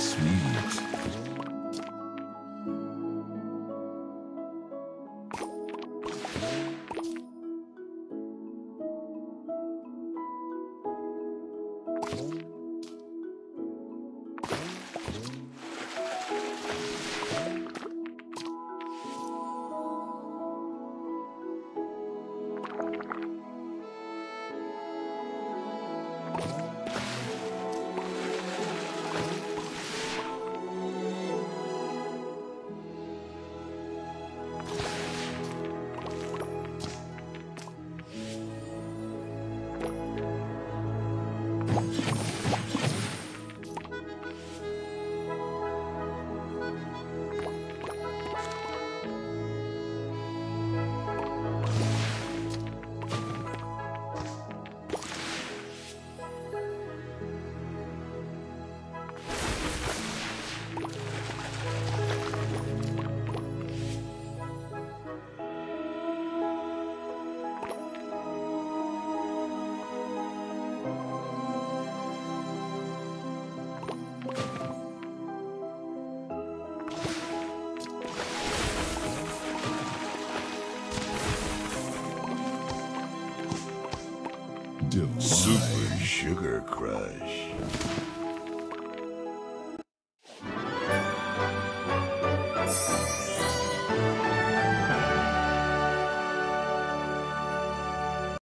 Sweet. きたきた! Super Sugar Crush.